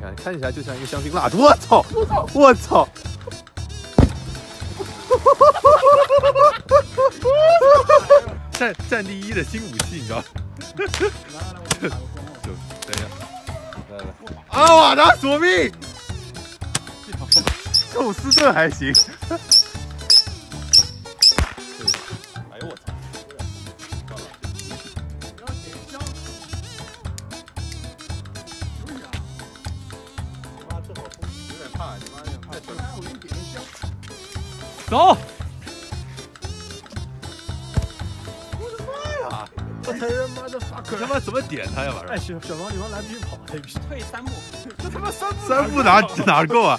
看看起来就像一个香槟蜡烛。我操！我操！我操！占占第一的新武器，你知道？就等一下，来来，阿瓦达索命！宙斯盾还行。走！我的妈呀！我他妈的 fuck！他妈怎么点他呀？晚上？哎，小小王，你往蓝边跑，他退三步。这他妈三步三步哪哪够啊？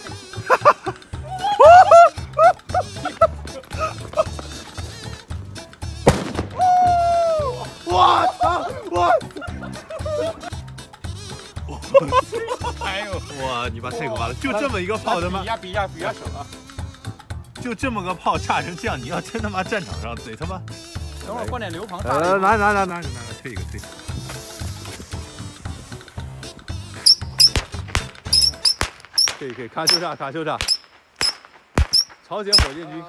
哎呦！哇！你把这个完了，就这么一个炮，他妈比呀比呀比呀小了。就这么个炮炸成这样，你要真他妈战场上得他妈。等会儿换点流旁。呃，拿拿拿拿拿拿，退一个退。可以可以，卡秋莎卡秋莎。朝鲜火箭军。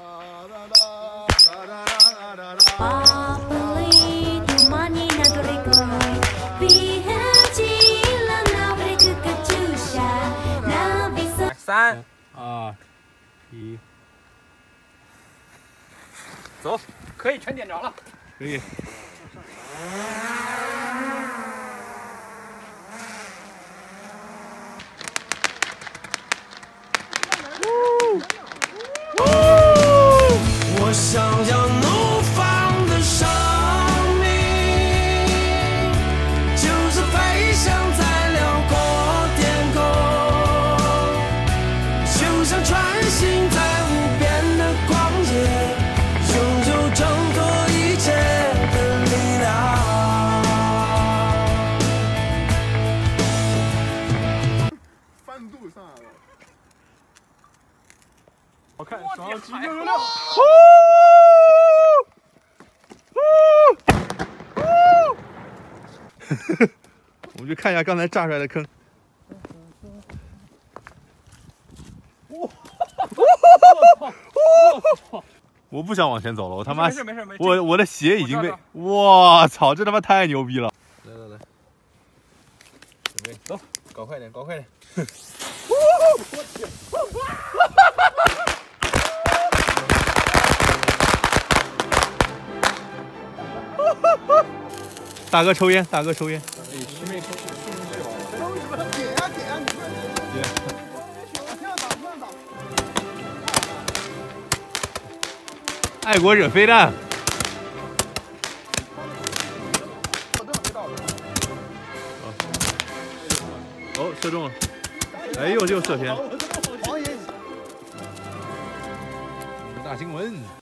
三二一。走，可以全点着了。可以。我想好看，爽几六六六！我们去看一下刚才炸出来的坑。我不想往前走了，我他妈，没事没事没事，我我的鞋已经被，我操，这他妈太牛逼了！来来来，准备走，搞快点，搞快点！我天！大哥抽烟，大哥抽烟。点啊点啊，你点。爱国者飞弹。哦，射中了。哎呦，又射偏。大新闻。